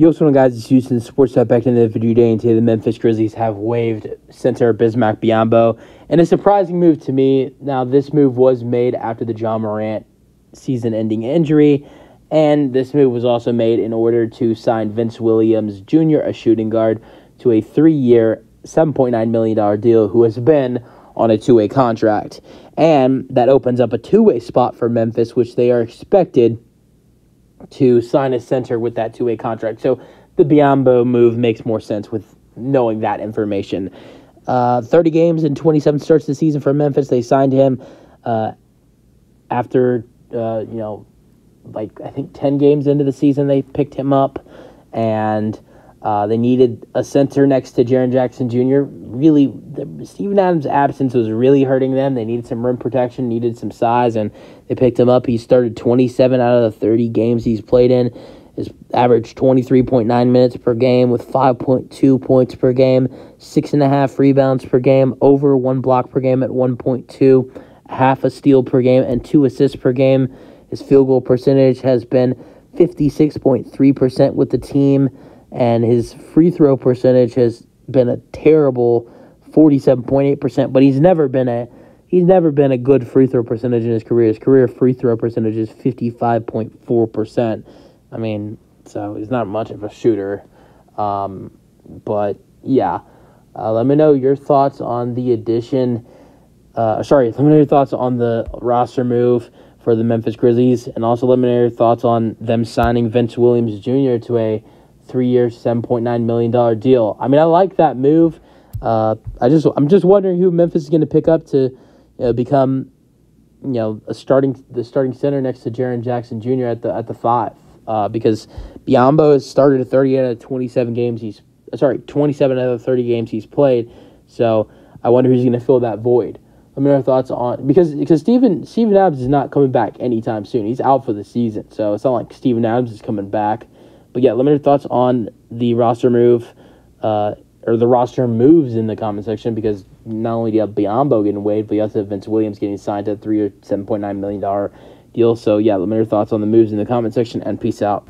Yo, what's going on, guys? It's Houston Sports Up back in the video today, and today the Memphis Grizzlies have waived center Bismack Biyombo. And a surprising move to me. Now, this move was made after the Ja Morant season ending injury, and this move was also made in order to sign Vince Williams Jr., a shooting guard, to a three year, $7.9 million deal, who has been on a two way contract. And that opens up a two way spot for Memphis, which they are expected to sign a center with that two way contract. So the Biyombo move makes more sense with knowing that information. Uh, 30 games and 27 starts the season for Memphis. They signed him uh, after, uh, you know, like I think 10 games into the season, they picked him up. And uh, they needed a center next to Jaren Jackson Jr. Really, the, Steven Adams' absence was really hurting them. They needed some rim protection, needed some size, and they picked him up. He started 27 out of the 30 games he's played in. His average 23.9 minutes per game with 5.2 points per game, six and a half rebounds per game, over one block per game at 1.2, half a steal per game, and two assists per game. His field goal percentage has been 56.3% with the team and his free throw percentage has been a terrible 47.8%, but he's never been a he's never been a good free throw percentage in his career. His career free throw percentage is 55.4%. I mean, so he's not much of a shooter. Um, but yeah, uh, let me know your thoughts on the addition. Uh, sorry, let me know your thoughts on the roster move for the Memphis Grizzlies, and also let me know your thoughts on them signing Vince Williams Jr. to a three year, seven point nine million dollar deal. I mean, I like that move. Uh, I just I'm just wondering who Memphis is going to pick up to you know, become you know a starting the starting center next to Jaren Jackson Jr. at the at the five uh, because Biyombo has started 30 out of 27 games he's sorry 27 out of 30 games he's played. So I wonder who's going to fill that void. Let me know your thoughts on because because Stephen Steven Adams is not coming back anytime soon. He's out for the season, so it's not like Steven Adams is coming back. But yeah, let me your thoughts on the roster move, uh, or the roster moves in the comment section because not only do you have Biyombo getting waived, but you also have Vince Williams getting signed to a three or seven point nine million dollar deal. So yeah, let me your thoughts on the moves in the comment section and peace out.